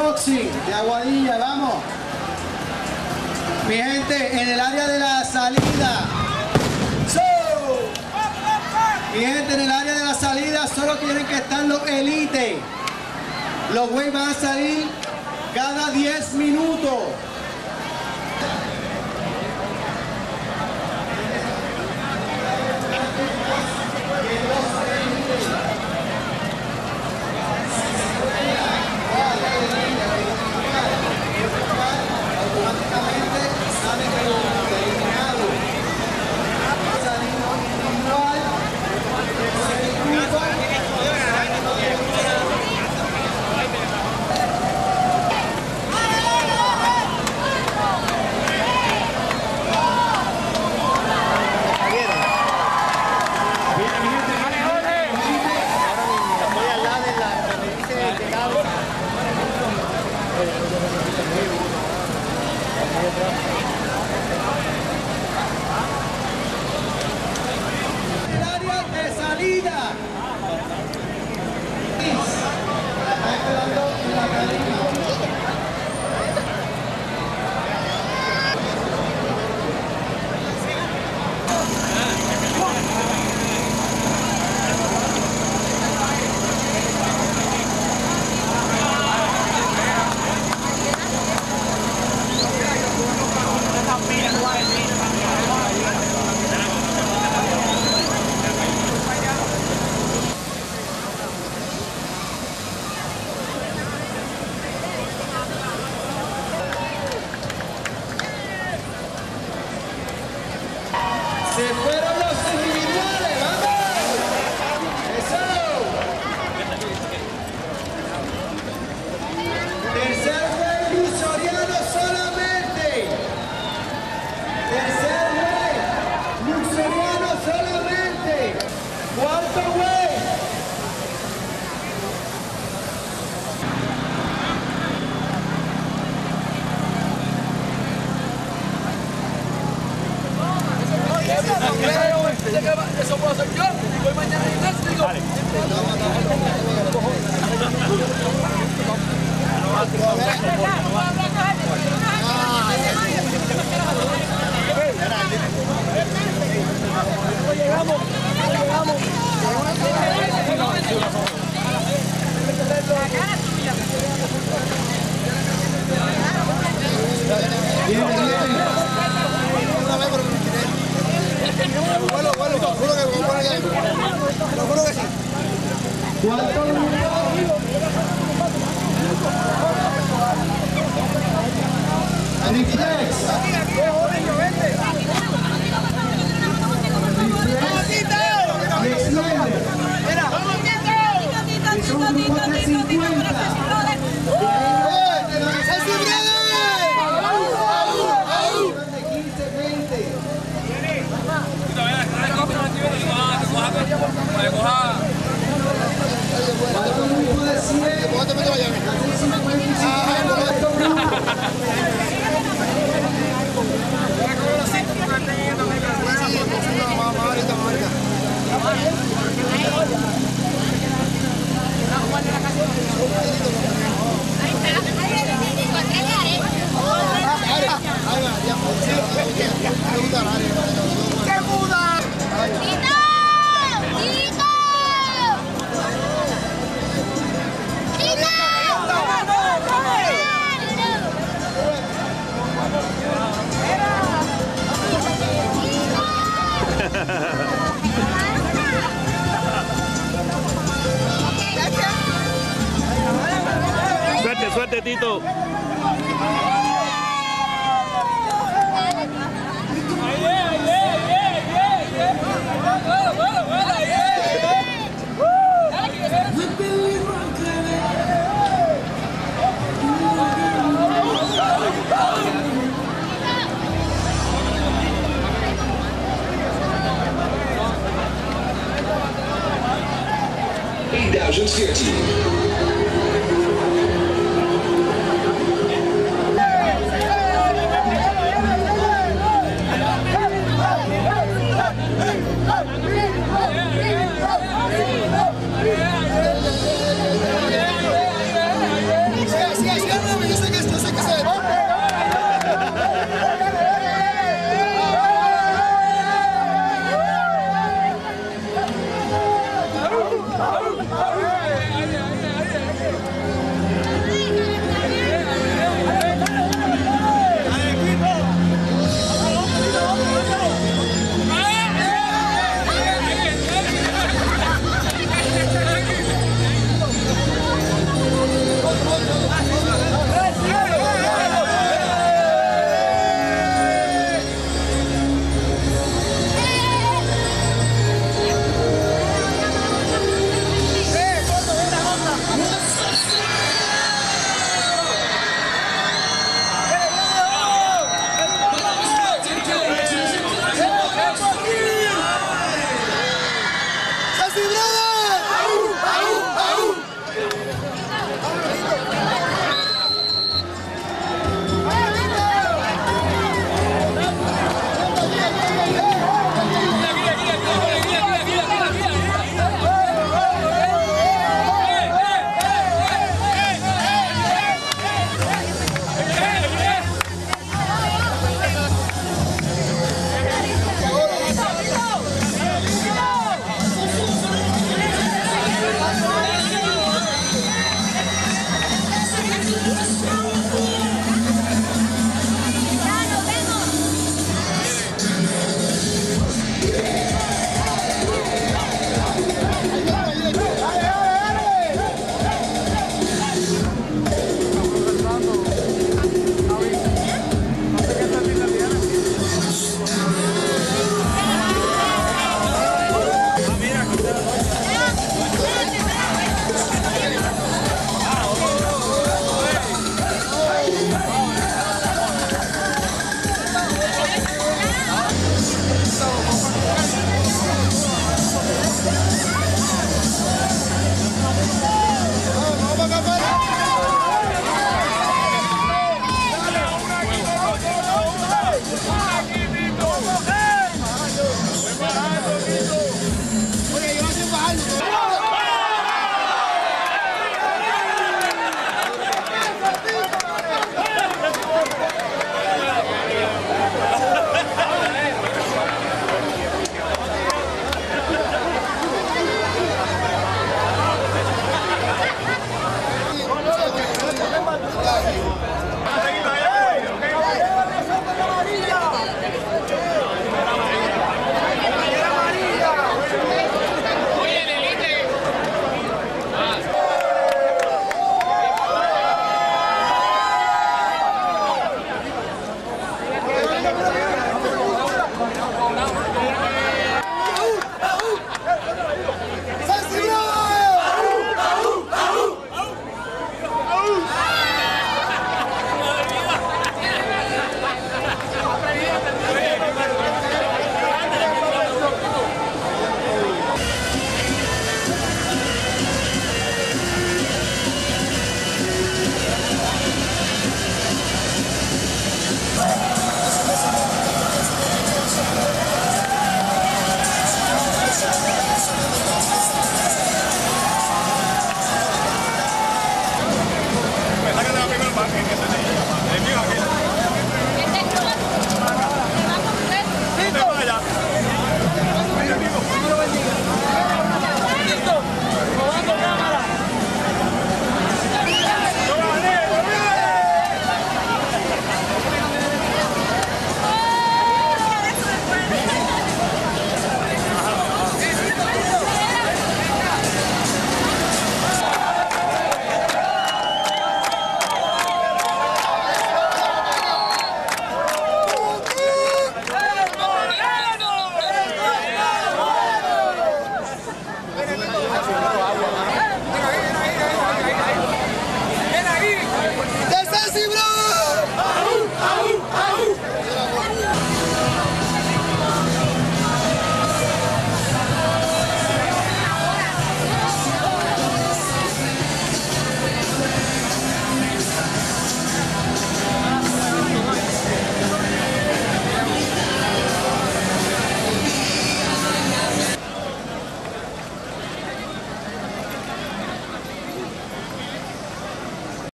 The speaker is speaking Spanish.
Roxy de Aguadilla, vamos. Mi gente, en el área de la salida. Mi gente, en el área de la salida solo tienen que estar los elites. Los güeyes van a salir cada 10 minutos. Lo juro que sí. Cuarto Reflex. ああ。2013.